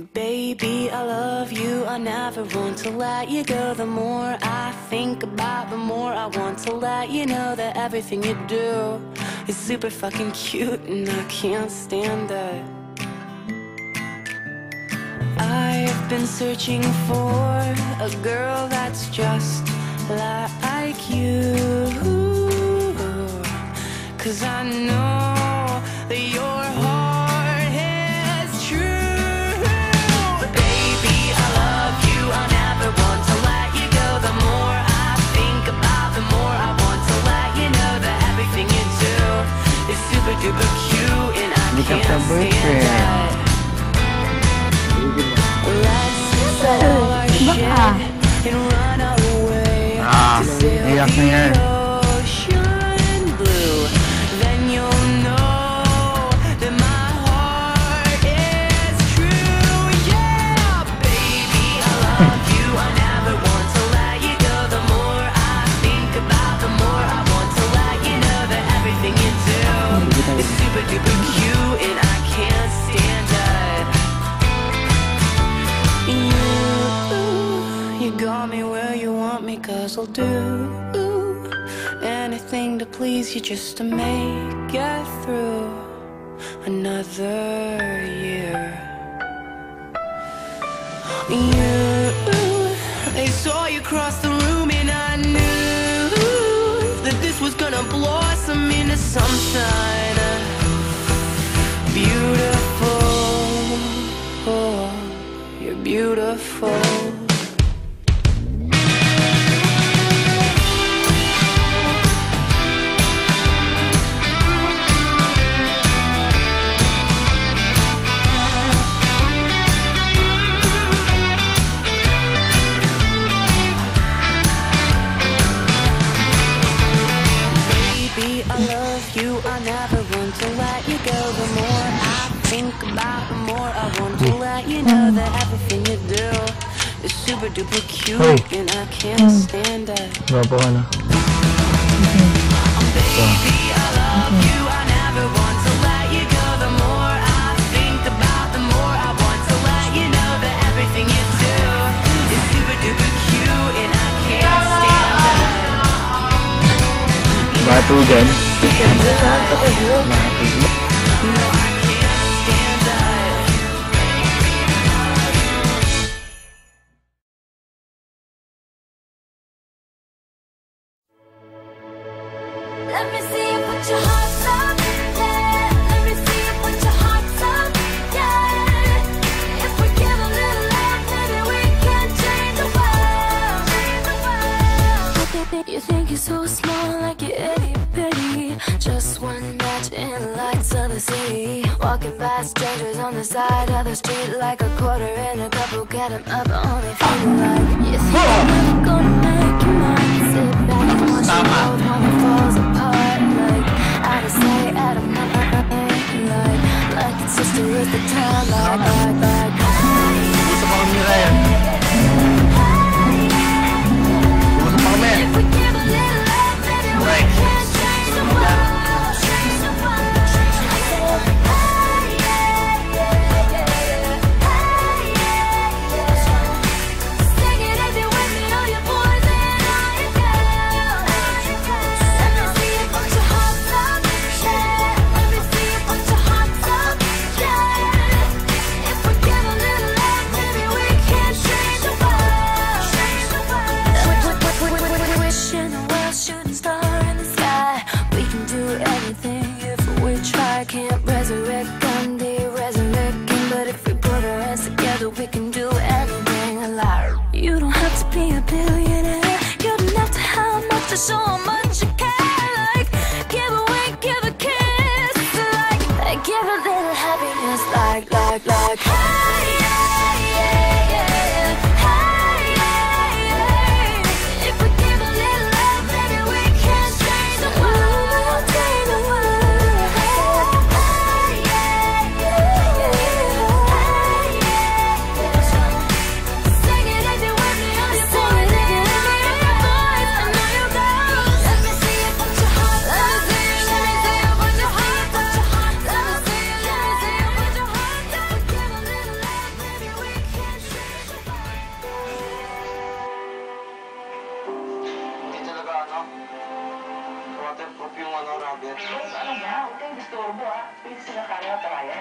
Baby, I love you. I never want to let you go. The more I think about, the more I want to let you know that everything you do is super fucking cute, and I can't stand it. I've been searching for a girl that's just like you. Cause I know got that boyfriend. Ah, e a senhora? É want me, cause I'll do anything to please you just to make it through another year. You, they saw you cross the room, and I knew that this was gonna blossom into something think about, the more I want to let you know that everything you do is super duper cute, Hey. and I can't stand it. Ka na. Baby, I love you. I never want to let you go. The more I think about, the more I want to let you know that everything you do is super duper cute, and I can't stand it. Batugan. No, I You think you're so small, like you're itty bitty. Just one match in the lights of the city. Walking by strangers on the side of the street, like a quarter in a couple, get 'em up on their feet. Like you think you're never gonna make your mind. Sit back and watch the world when it falls apart. Like out of sight, out of mind. Like like it's just a waste of time. Like like like. Can't resurrect Gandhi, resurrect him, but if we put our hands together, we can do anything alive. You don't have to be a billionaire. You don't have to have much to show yung ano, rubber. Ano ba? Huwag kayong disturbo ah. Please sila kaya na tayo.